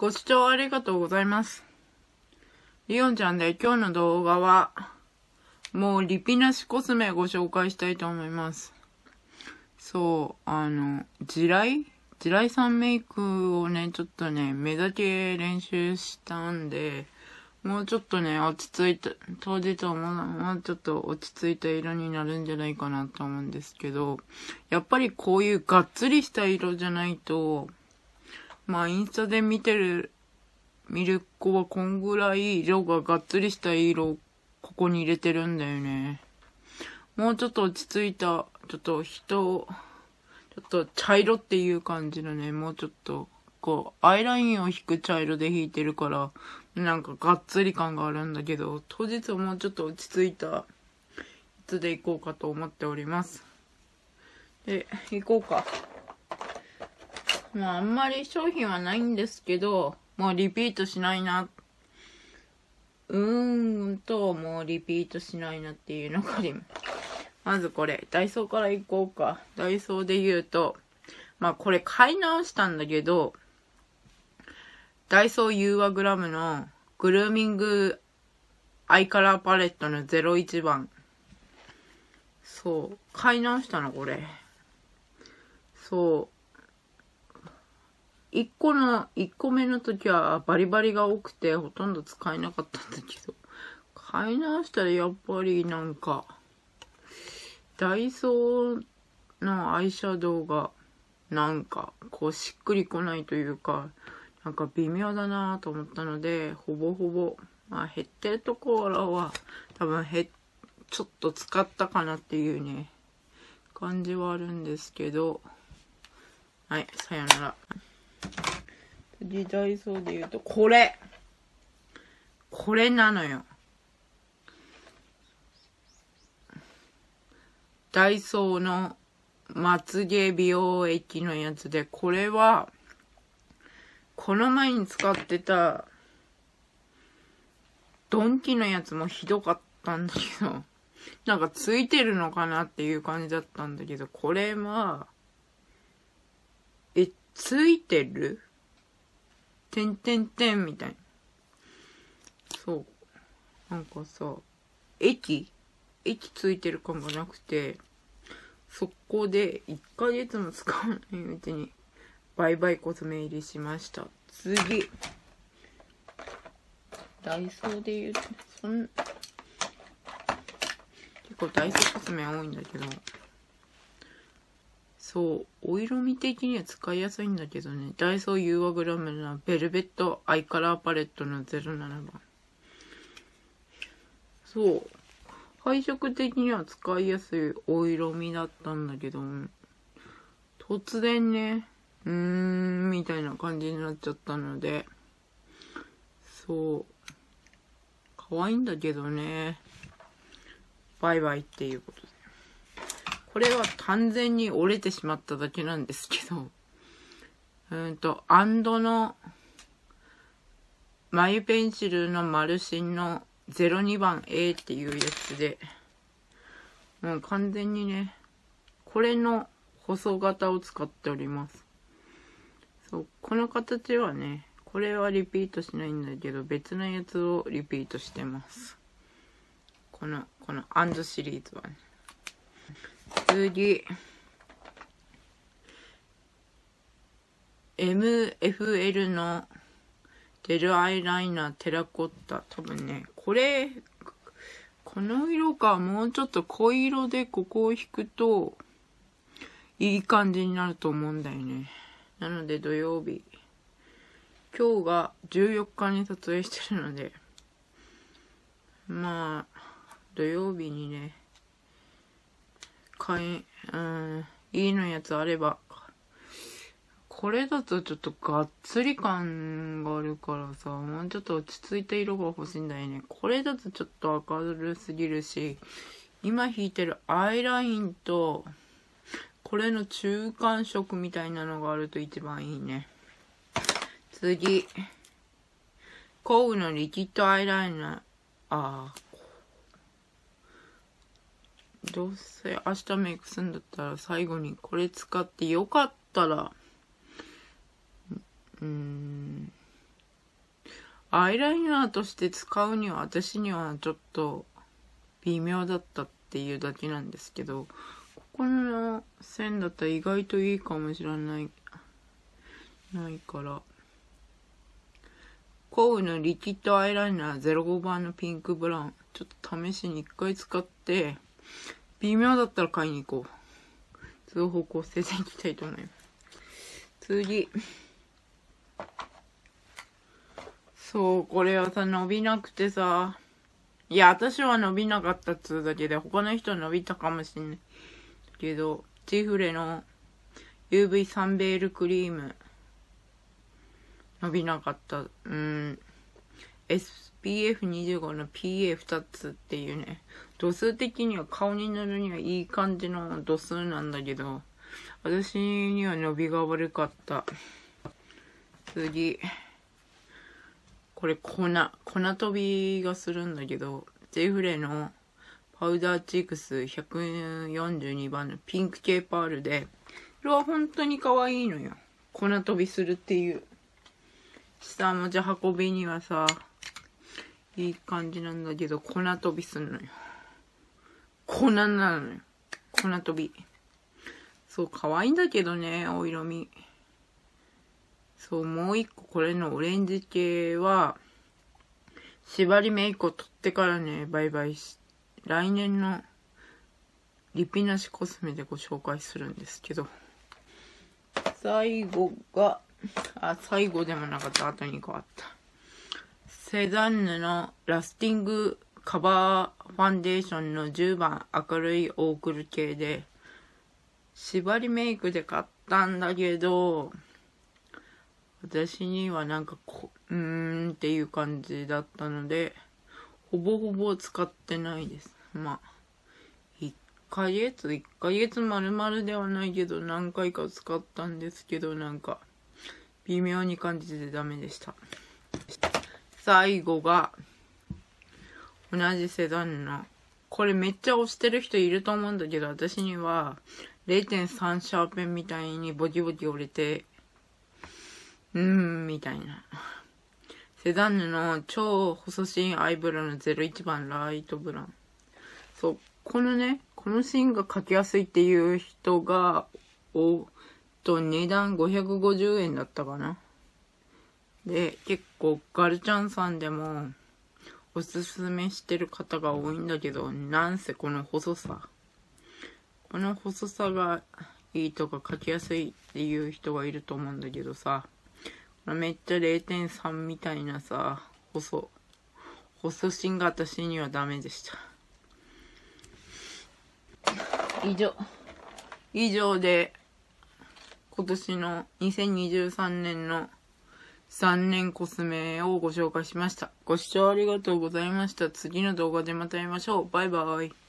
ご視聴ありがとうございます。リオンちゃんで今日の動画は、もうリピなしコスメご紹介したいと思います。そう、あの、地雷？地雷さんメイクをね、ちょっとね、目だけ練習したんで、もうちょっとね、落ち着いた、当日はもうもうちょっと落ち着いた色になるんじゃないかなと思うんですけど、やっぱりこういうがっつりした色じゃないと、まあインスタで見てる、見る子はこんぐらい色ががっつりした色をここに入れてるんだよね。もうちょっと落ち着いた、ちょっと人、ちょっと茶色っていう感じのね、もうちょっと、こう、アイラインを引く茶色で引いてるから、なんかがっつり感があるんだけど、当日はもうちょっと落ち着いたやつでいこうかと思っております。で、行こうか。まあ、あんまり商品はないんですけど、もうリピートしないな。うーんと、もうリピートしないなっていうのがあります。まずこれ、ダイソーから行こうか。ダイソーで言うと、まあこれ買い直したんだけど、ダイソーユーアグラムのグルーミングアイカラーパレットの01番。そう。買い直したの、これ。そう。1個の、1個目の時はバリバリが多くてほとんど使えなかったんだけど、買い直したらやっぱりなんか、ダイソーのアイシャドウが、なんか、こうしっくりこないというか、なんか微妙だなと思ったので、ほぼほぼ、まあ減ってるところは、多分へ、ちょっと使ったかなっていうね、感じはあるんですけど、はい、さよなら。次、ダイソーで言うと、これこれなのよ。ダイソーのまつげ美容液のやつで、これは、この前に使ってた、ドンキのやつもひどかったんだけど、なんかついてるのかなっていう感じだったんだけど、これは、え、ついてる？てんてんてんみたいな。そう。なんかさ、液液ついてる感がなくて、速攻で1ヶ月も使わないうちに、バイバイコスメ入りしました。次。ダイソーで言うと、そん、結構ダイソーコスメ多いんだけど、そう、お色味的には使いやすいんだけどね、ダイソーユーアグラムのベルベットアイカラーパレットの07番。そう。配色的には使いやすいお色味だったんだけど、突然ね、うーん、みたいな感じになっちゃったので、そう。可愛いんだけどね。バイバイっていうことで。これは完全に折れてしまっただけなんですけど、うんと、アンドの眉ペンシルのマルシンの02番 A っていうやつで、もう完全にね、これの細型を使っております。そう、この形はね、これはリピートしないんだけど、別のやつをリピートしてます。この、このアンドシリーズはね。次。MFL のジェルアイライナーテラコッタ。多分ね、これ、この色か、もうちょっと濃い色でここを引くと、いい感じになると思うんだよね。なので土曜日。今日が14日に撮影してるので、まあ、土曜日にね、買い、うん、いいのやつあれば、これだとちょっとがっつり感があるからさ、もうちょっと落ち着いた色が欲しいんだよね。これだとちょっと明るすぎるし、今引いてるアイラインと、これの中間色みたいなのがあると一番いいね。次。コウのリキッドアイライナー。ああ。どうせ明日メイクすんだったら最後にこれ使ってよかったら、うーん、アイライナーとして使うには私にはちょっと微妙だったっていうだけなんですけど、ここの線だったら意外といいかもしれない、ないから。コウのリキッドアイライナー05番のピンクブラウン。ちょっと試しに一回使って、微妙だったら買いに行こう。そういう方向性でいきたいと思います。次。そう、これはさ、伸びなくてさ、いや、私は伸びなかったっつうだけで、他の人伸びたかもしんない。けど、チフレの UV サンベールクリーム、伸びなかった。うん。SPF25 の PA2 つっていうね、度数的には顔に塗るにはいい感じの度数なんだけど、私には伸びが悪かった。次。これ粉、粉飛びがするんだけど、ジェフレのパウダーチークス142番のピンク系パールで、これは本当に可愛いのよ。粉飛びするっていう。下持ち運びにはさ、いい感じなんだけど、粉飛びすんのよ。粉なのよ。粉飛び。そう、可愛いんだけどね、お色味。そう、もう一個これのオレンジ系は、縛りメイクを取ってからね、バイバイし、来年のリピなしコスメでご紹介するんですけど、最後が、あ、最後でもなかった後に変わった。セザンヌのラスティングカバーファンデーションの10番明るいオークル系で、縛りメイクで買ったんだけど、私にはなんかこ、うーんっていう感じだったので、ほぼほぼ使ってないです。まあ、1ヶ月、1ヶ月丸々ではないけど、何回か使ったんですけど、なんか、微妙に感じてダメでした。最後が、同じセダンの、これめっちゃ押してる人いると思うんだけど、私には0.3シャーペンみたいにボキボキ折れてうーん、みたいな。セダンヌの超細身アイブラウの01番ライトブラウン。そう、このね、このシーンが描きやすいっていう人が、お、と値段550円だったかな。で、結構ガルチャンさんでもおすすめしてる方が多いんだけど、なんせこの細さ。この細さがいいとか描きやすいっていう人がいると思うんだけどさ。めっちゃ0.3みたいなさ、細、細芯が私にはダメでした。以上。以上で、今年の2023年の3年コスメをご紹介しました。ご視聴ありがとうございました。次の動画でまた会いましょう。バイバイ。